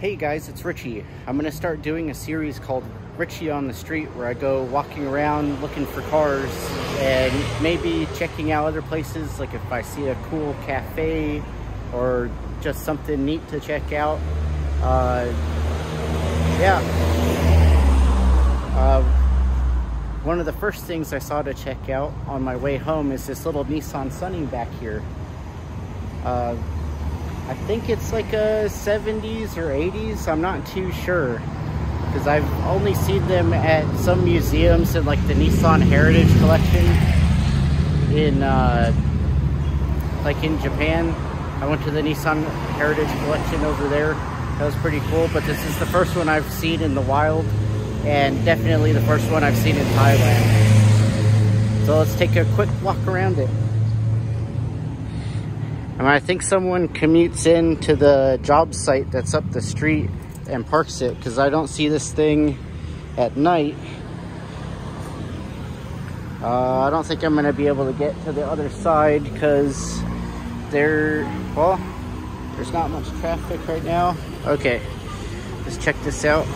Hey guys, it's Richie. I'm gonna start doing a series called Richie on the Street where I go walking around looking for cars and maybe checking out other places like if I see a cool cafe or just something neat to check out. Uh, yeah. Uh, one of the first things I saw to check out on my way home is this little Nissan Sunny back here. Uh, I think it's like a 70s or 80s. I'm not too sure because I've only seen them at some museums in like the Nissan Heritage Collection in uh, like in Japan. I went to the Nissan Heritage Collection over there. That was pretty cool, but this is the first one I've seen in the wild and definitely the first one I've seen in Thailand. So let's take a quick walk around it. And I think someone commutes in to the job site that's up the street and parks it because I don't see this thing at night. Uh, I don't think I'm going to be able to get to the other side because there, well, there's not much traffic right now. Okay, let's check this out.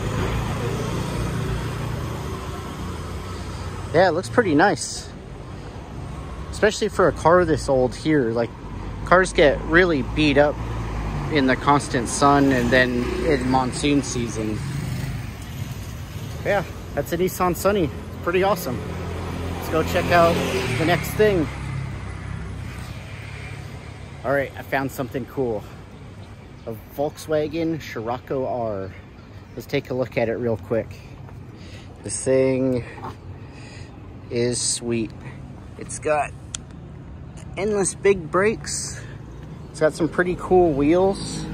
Yeah, it looks pretty nice. Especially for a car this old here. Like, cars get really beat up in the constant sun and then in monsoon season. Yeah, that's a Nissan Sunny. Pretty awesome. Let's go check out the next thing. All right, I found something cool. A Volkswagen Scirocco R. Let's take a look at it real quick. This thing is sweet. It's got endless big brakes. It's got some pretty cool wheels.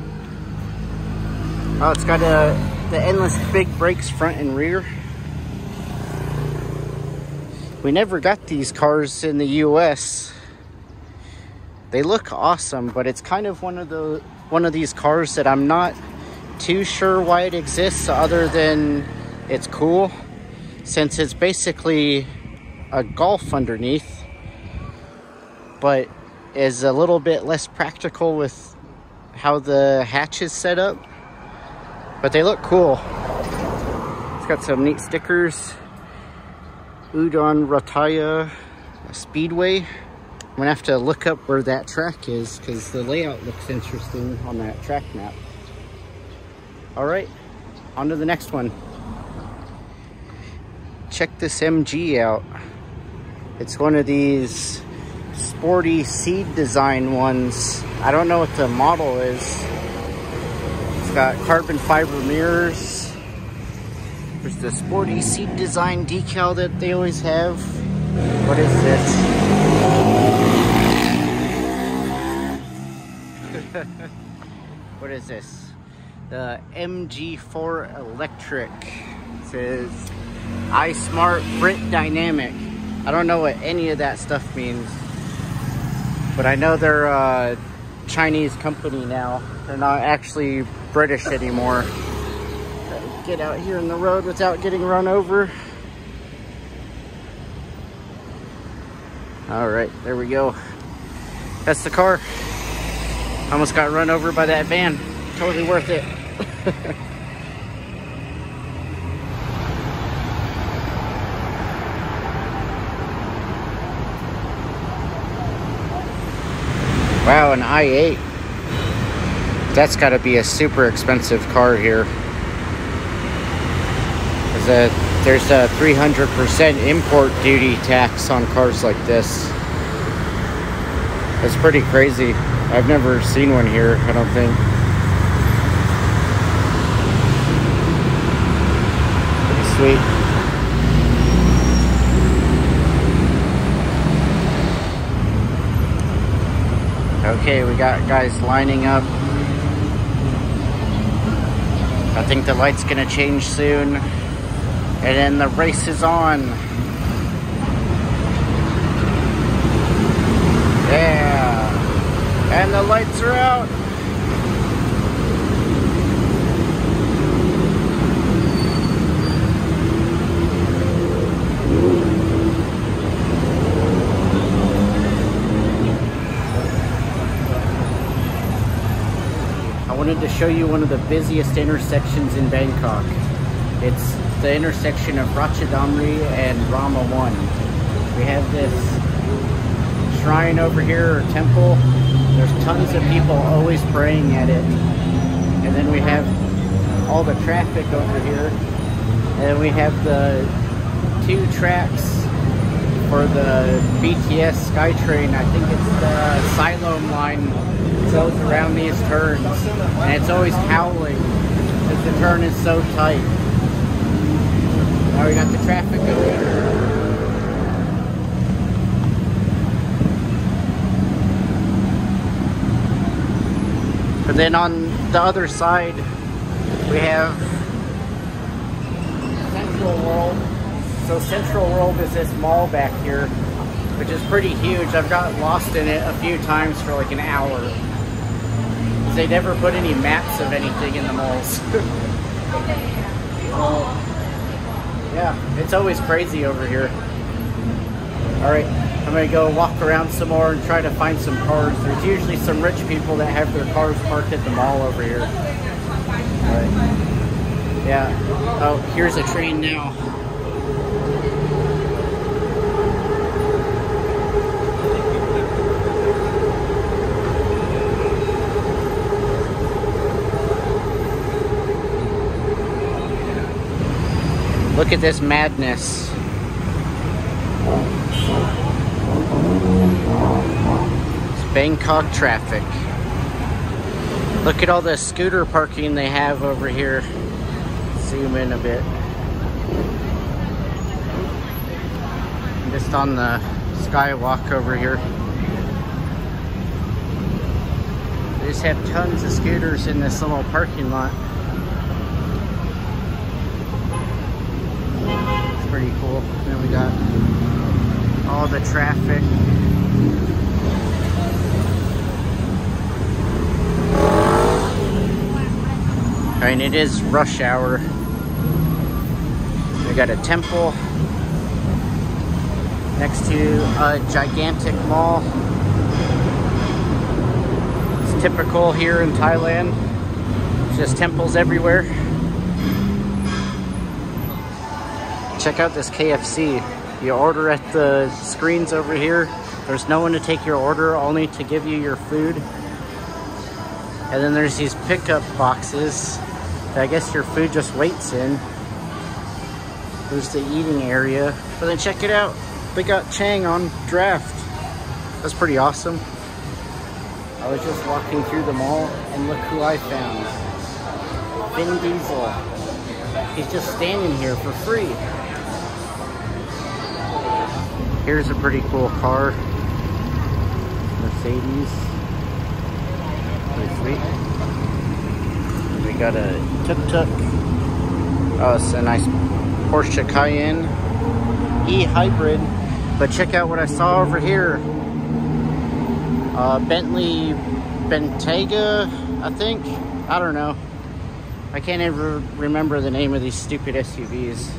Oh, it's got a, the endless big brakes front and rear. We never got these cars in the US. They look awesome, but it's kind of one of the one of these cars that I'm not too sure why it exists other than it's cool since it's basically a Golf underneath but is a little bit less practical with how the hatch is set up. But they look cool. It's got some neat stickers. Udon Rataya Speedway. I'm gonna have to look up where that track is because the layout looks interesting on that track map. All right, on to the next one. Check this MG out. It's one of these sporty seed design ones. I don't know what the model is. It's got carbon fiber mirrors. There's the sporty seed design decal that they always have. What is this? what is this? The MG4 Electric. It says iSmart Brit Dynamic. I don't know what any of that stuff means. But I know they're a Chinese company now. They're not actually British anymore. Get out here in the road without getting run over. All right, there we go. That's the car. Almost got run over by that van. Totally worth it. Wow, an i8. That's got to be a super expensive car here. There's a, there's a 300% import duty tax on cars like this. That's pretty crazy. I've never seen one here, I don't think. Pretty sweet. Okay, we got guys lining up. I think the light's gonna change soon. And then the race is on. Yeah. And the lights are out. Show you one of the busiest intersections in Bangkok. It's the intersection of Ratchadamri and Rama 1. We have this shrine over here, or temple. There's tons of people always praying at it. And then we have all the traffic over here. And we have the two tracks for the BTS SkyTrain. I think it's the Silom line goes around these turns. And it's always howling because the turn is so tight. Now we got the traffic going. But then on the other side, we have Central World. So Central World is this mall back here, which is pretty huge. I've got lost in it a few times for like an hour. They never put any maps of anything in the malls. yeah, it's always crazy over here. All right, I'm gonna go walk around some more and try to find some cars. There's usually some rich people that have their cars parked at the mall over here. Yeah. Oh, here's a train now. Look at this madness. It's Bangkok traffic. Look at all the scooter parking they have over here. Zoom in a bit. Just on the skywalk over here. They just have tons of scooters in this little parking lot. Pretty cool. Then we got all the traffic. I mean, it is rush hour. We got a temple next to a gigantic mall. It's typical here in Thailand. Just temples everywhere. Check out this KFC. You order at the screens over here. There's no one to take your order, only to give you your food. And then there's these pickup boxes I guess your food just waits in. There's the eating area. But then check it out. They got Chang on draft. That's pretty awesome. I was just walking through the mall and look who I found. Vin Diesel. He's just standing here for free. Here's a pretty cool car. Mercedes. Pretty sweet. We got a tuk-tuk. Oh, it's a nice Porsche Cayenne E-Hybrid. But check out what I saw over here. Uh, Bentley Bentayga, I think. I don't know. I can't ever remember the name of these stupid SUVs.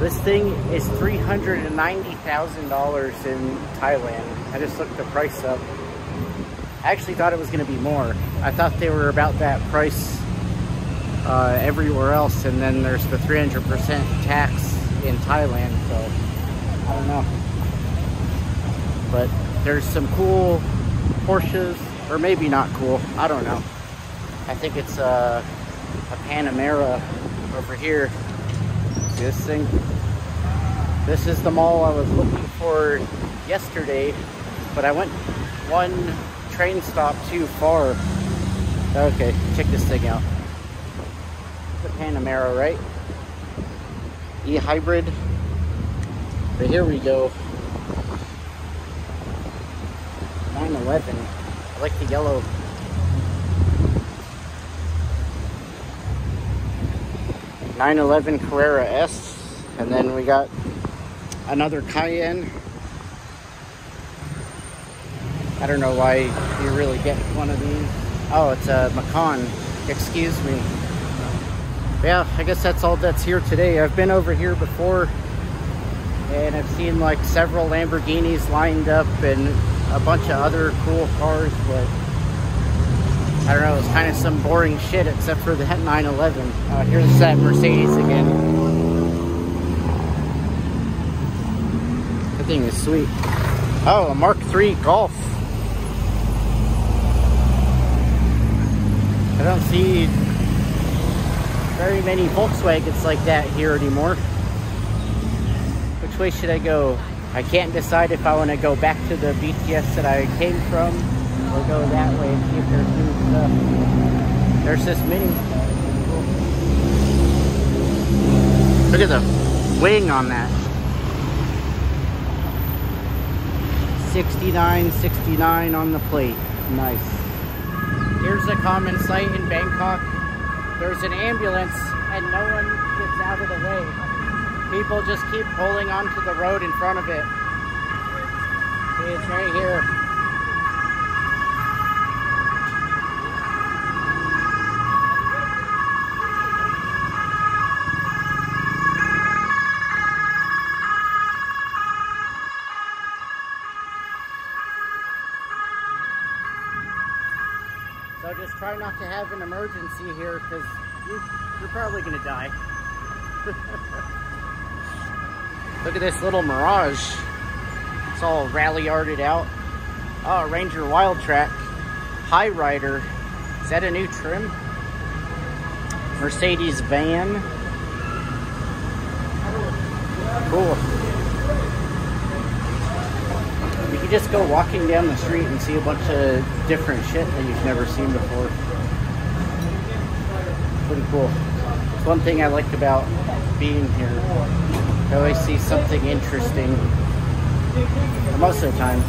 This thing is $390,000 in Thailand. I just looked the price up. I actually thought it was going to be more. I thought they were about that price uh, everywhere else, and then there's the 300% tax in Thailand, so I don't know. But there's some cool Porsches, or maybe not cool, I don't know. I think it's uh, a Panamera over here this thing. This is the mall I was looking for yesterday, but I went one train stop too far. Okay, check this thing out. The Panamera, right? E-hybrid. But here we go. 911. I like the yellow 911 Carrera S. And then we got another Cayenne. I don't know why you really get one of these. Oh, it's a Macan. Excuse me. Yeah, I guess that's all that's here today. I've been over here before and I've seen like several Lamborghinis lined up and a bunch of other cool cars, but I don't know, it's kind of some boring shit except for the 911. Uh, here's that Mercedes again. That thing is sweet. Oh, a Mark III Golf. I don't see very many Volkswagens like that here anymore. Which way should I go? I can't decide if I want to go back to the BTS that I came from or go that way and see if there's new stuff. There's this mini. Look at the wing on that. 69, 69 on the plate. Nice. Here's a common sight in Bangkok. There's an ambulance and no one gets out of the way. People just keep pulling onto the road in front of it. It's right here. Just try not to have an emergency here because you, you're probably going to die. Look at this little Mirage. It's all rally yarded out. Oh, Ranger Wildtrak. High Rider. Is that a new trim? Mercedes van. Cool. You can just go walking down the street and see a bunch of different shit that you've never seen before. Pretty cool. It's one thing I like about being here. I always see something interesting. Most of the time.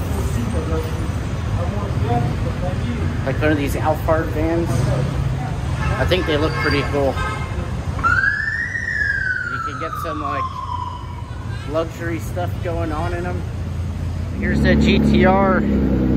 Like one of these Alphard vans. I think they look pretty cool. You can get some like luxury stuff going on in them. Here's the GTR